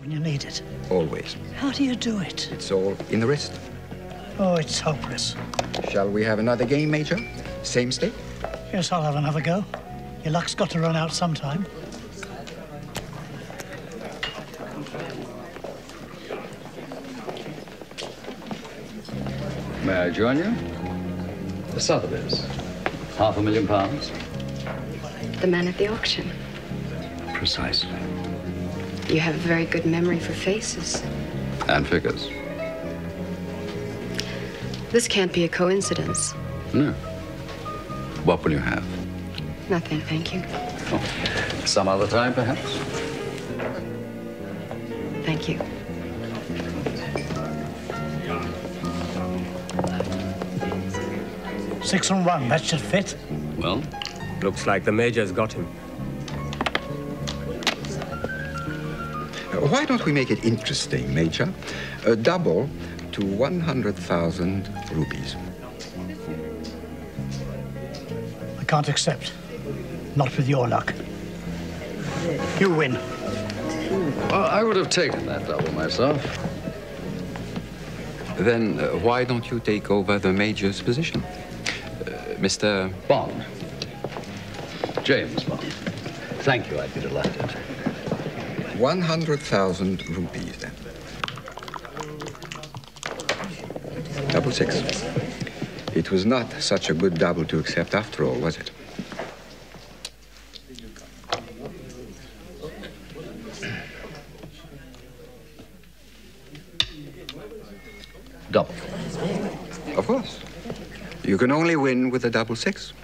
when you need it. Always. How do you do it? It's all in the wrist. Oh, it's hopeless. Shall we have another game, Major? Same stake? Yes, I'll have another go. Your luck's got to run out sometime. May I join you? The Sotheby's. Half a million pounds? The man at the auction. Precisely. You have a very good memory for faces. And figures. This can't be a coincidence. No. What will you have? Nothing, thank you. Oh, some other time, perhaps? Thank you. Six and one, that should fit. Well, Looks like the Major's got him. Why don't we make it interesting, Major? A double to 100,000 rupees. I can't accept. Not with your luck. You win. well, I would have taken that double myself. Then uh, why don't you take over the Major's position? Uh, Mr. Bond. James Bond. Thank you, I'd be delighted. 100,000 rupees, then. Double six. It was not such a good double to accept after all, was it? Double. Of course. You can only win with a double six.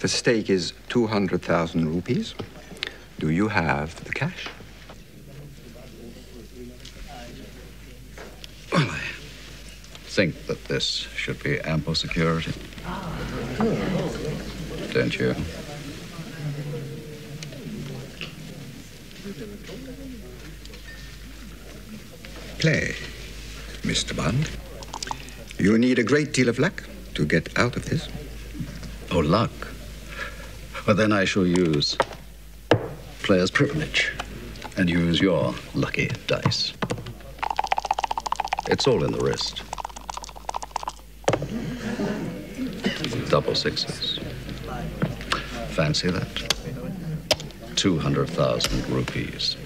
The stake is 200,000 rupees. Do you have the cash? Well, I think that this should be ample security. Don't you? Play, Mr. Bond. You need a great deal of luck to get out of this. Oh, luck. Well, then I shall use player's privilege and use your lucky dice. It's all in the wrist. Double sixes. Fancy that? 200,000 rupees.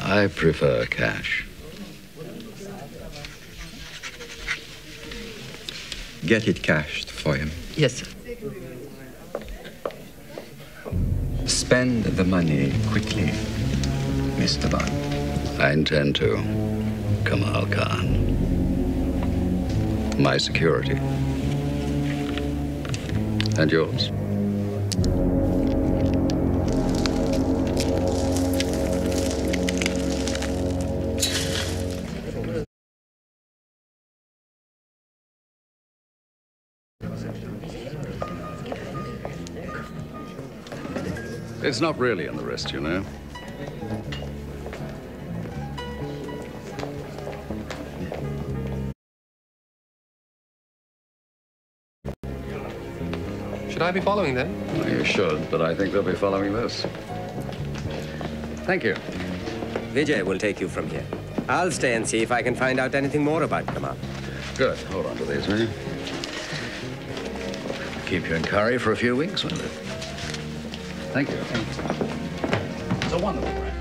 I prefer cash. Get it cashed for him. Yes, sir. Spend the money quickly, Mr. Bond. I intend to. Kamal Khan. My security. And yours. It's not really in the wrist, you know. Should I be following them? Well, you should, but I think they'll be following this. Thank you. Vijay will take you from here. I'll stay and see if I can find out anything more about Kamal. Good. Hold on to these, will you? Keep you in curry for a few weeks, won't it? Thank you. It's a wonderful brand.